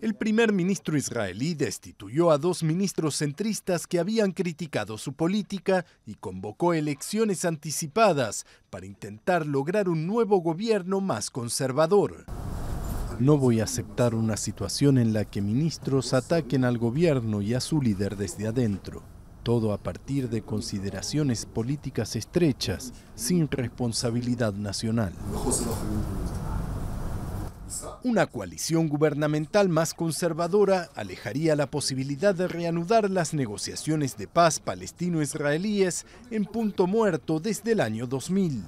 El primer ministro israelí destituyó a dos ministros centristas que habían criticado su política y convocó elecciones anticipadas para intentar lograr un nuevo gobierno más conservador. No voy a aceptar una situación en la que ministros ataquen al gobierno y a su líder desde adentro. Todo a partir de consideraciones políticas estrechas, sin responsabilidad nacional. Una coalición gubernamental más conservadora alejaría la posibilidad de reanudar las negociaciones de paz palestino-israelíes en punto muerto desde el año 2000.